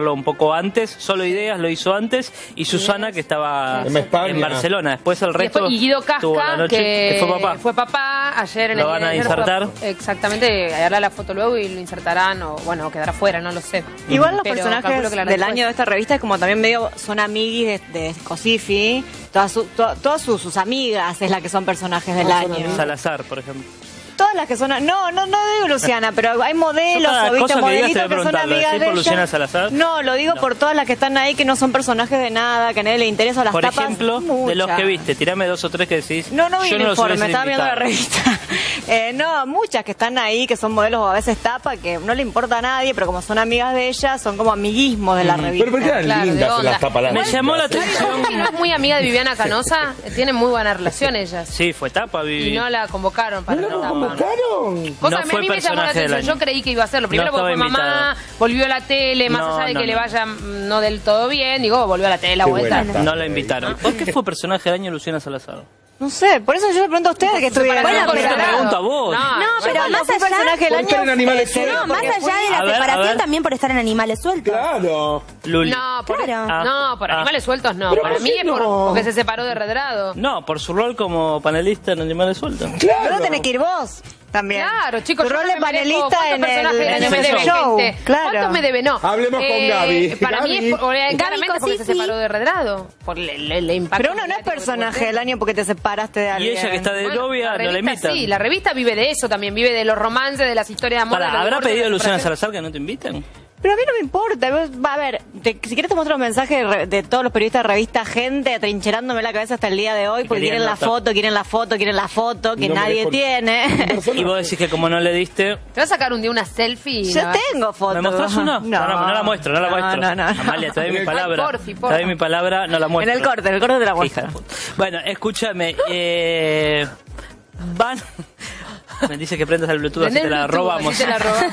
un poco antes, solo ideas lo hizo antes y Susana que estaba En España. en Barcelona. Después el resto después- y Guido Casca, noche, que, que fue papá. fue papá ayer en Lo el van a insertar. exactamente, hará la foto luego y lo insertarán o bueno, quedará fuera, no lo sé. Igual los Pero personajes del después. año de esta revista es como también medio son amiguis de, de Cosifi. Todas, su- to- todas sus, sus amigas es la que son personajes del Ah, año. Salazar, por ejemplo. Todas las que son... No, no, no digo Luciana, pero hay modelos o viste que modelitos que son preguntar, ¿lo amigas de por Luciana. Salazar? No, lo digo No. por todas las que están ahí que no son personajes de nada, que a nadie le interesa las Por tapas. ejemplo, de los que viste, tirame dos o tres que decís. No, no vi el no informe, estaba viendo la revista. Eh, no, muchas que están ahí, que son modelos o a veces tapa, que no le importa a nadie, pero como son amigas de ella, son como amiguismos de la revista. Pero ¿por qué eran Claro, lindas las tapas las Me llamó la atención. Si no es muy amiga de Viviana Canosa, tienen muy buena relación ellas. Sí, fue tapa, Vivi. Y no la convocaron para ¿No convocaron? Cosa No que fue a mí me llamó la atención. Yo creí que iba a hacerlo. Primero No porque fue mamá, volvió a la tele, más No, allá de no, que le vaya no del todo bien, digo, volvió a la tele, la vuelta. No la invitaron. ¿Por qué fue personaje del año Luciana Salazar? No sé, por eso yo le pregunto a ustedes que estuvieron. Bueno, pero te pregunto a vos. No, No, pero Bueno, más allá, personaje del Por estar año. en Animales eh, Sueltos. no, más porque allá fui- de la ver, separación también por estar en animales sueltos. Claro. Luli. No, por, Claro. no, por Ah. animales sueltos no. Pero Para ¿por mí es por- no? porque se separó de Redrado. No, por su rol como panelista en Animales Sueltos. Claro. Pero tenés que ir vos también. Claro, chicos, Tu yo rol no de panelista ¿cuántos en el, en año el me debe, show. gente? Claro. ¿Cuánto me debe? No. Hablemos con Gaby. Para mí Gaby. es por- eh, claramente porque se separó de Redrado. Por el, el- el impacto. Pero uno no es personaje del año porque te separaste de Y alguien. ella que está de Bueno, novia, no la revista invitan. Sí, la revista vive de eso también, vive de los romances, de las historias de amor. Para, ¿habrá pedido las Luciana? Salazar que no te inviten? Pero a mí no me importa. Va a ver, te- si quieres te muestro un mensaje de, todos los periodistas de revista, gente atrincherándome la cabeza hasta el día de hoy porque quieren la foto, quieren la foto, quieren la foto que No nadie tiene. Y vos decís que como no le diste... Te vas a sacar un día una selfie. Yo tengo fotos. ¿Me mostrás una? No, no, no la muestro, no la No, muestro. No, no, no. Amalia, te doy mi Ay, palabra. porfi, Te doy mi palabra, no la muestro. En el corte, en el corte de la puta. Bueno, escúchame. Eh, van. Me dice que prendas el Bluetooth, así te la robamos. así te la robamos.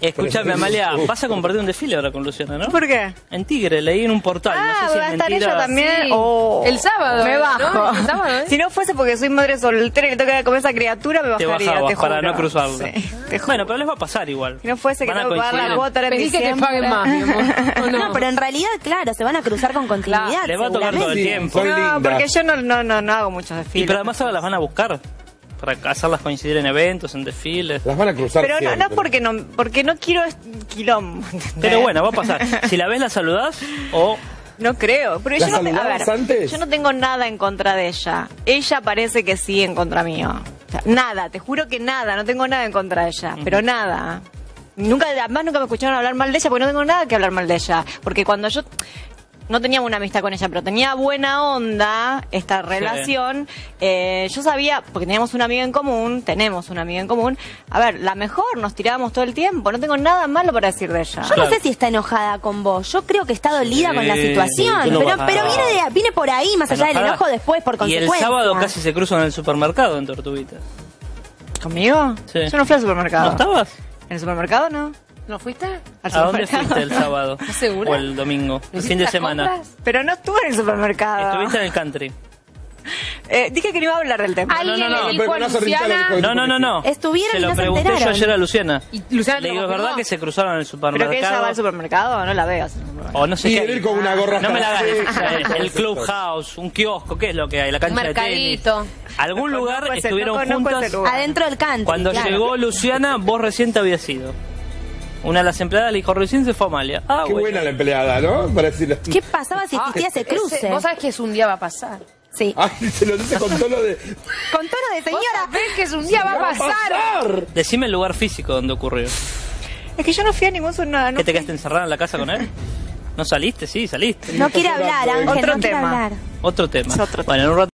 Escúchame, Amalia, vas a compartir un desfile ahora con Luciana, ¿no? ¿Por qué? En Tigre, leí en un portal. Ah, no sé si va a es estar mentira. ella también. Sí. Oh. El sábado, Me ¿no? bajo. El sábado, ¿eh? Si no fuese porque soy madre soltera y le tengo que comer esa criatura, me Te bajaría, bajabas te para juro. no cruzarla. Sí, te juro. bueno, pero les va a pasar igual. Si no fuese que Van a tengo que pagar la cuota en Pedí que te paguen más, mi amor. ¿O No, pero en realidad, claro, se van a cruzar con continuidad. Les va a tocar todo el tiempo. No, porque yo no, no, no, no hago muchos Y desfiles. pero además ahora las van a buscar para hacerlas coincidir en eventos, en desfiles. Las van a cruzar Pero no, no porque no, porque no quiero quilombo. Pero bueno, va a pasar. Si la ves, la saludás o No creo. Pero ¿La yo no, a saludabas ver, antes? yo no tengo nada en contra de ella. Ella parece que sí en contra mío. O sea, nada, te juro que nada, no tengo nada en contra de ella, pero nada. Nunca, además nunca me escucharon hablar mal de ella porque no tengo nada que hablar mal de ella. Porque cuando yo no teníamos una amistad con ella, pero tenía buena onda esta relación, eh, yo sabía, porque teníamos una amiga en común, tenemos una amiga en común, a ver, la mejor, nos tirábamos todo el tiempo, no tengo nada malo para decir de ella. Yo Claro. no sé si está enojada con vos. Yo creo que está dolida Sí, con la situación. sí, yo no pero viene, de- viene por ahí, más allá del enojo después, por Y consecuencia. el sábado casi se cruzan en el supermercado en Tortuguita. ¿Conmigo? Sí. Yo no fui al supermercado. ¿No estabas? ¿En el supermercado no? ¿No fuiste? Al ¿A dónde supermercado. fuiste el sábado? ¿Estás segura? O el domingo, el ¿Hiciste fin de semana. compras? Pero no estuve en el supermercado. Estuviste en el country. Eh, dije que no iba a hablar del tema. Alguien no, no, le dijo a no se Luciana... No, no, no, no. Estuvieron Se y lo no se pregunté yo enteraron. ayer a Luciana. Y Luciana Le digo, ¿es verdad que se cruzaron en el ¿Pero que ella va supermercado? al supermercado? No la supermercado. O no sé Y qué. él con una gorra No me la hagas. Eh, El clubhouse, un kiosco, ¿qué es lo que hay? La cancha Un de tenis. mercadito. Algún No lugar ese- estuvieron no lugar. Adentro del country. Cuando claro. llegó Luciana, vos recién te habías ido. Una de las empleadas le dijo, recién se fue Amalia. Ah, Qué buena la empleada, ¿no? Para decirle. ¿Qué pasaba si Ah, existía ese cruce? Vos sabés que es un día va a pasar. Sí. Ay, se lo dice con tono de. Con tono de Vos señora. sabés que es un día va a pasar. Decime el lugar físico donde ocurrió. Es que yo no fui a ningún supermercado. ¿Que te quedaste encerrada en la casa con él? ¿No saliste? Sí, saliste. No quiere hablar, Ángel, Otro no quiere tema. hablar. Otro tema. Es otro Bueno, en un rato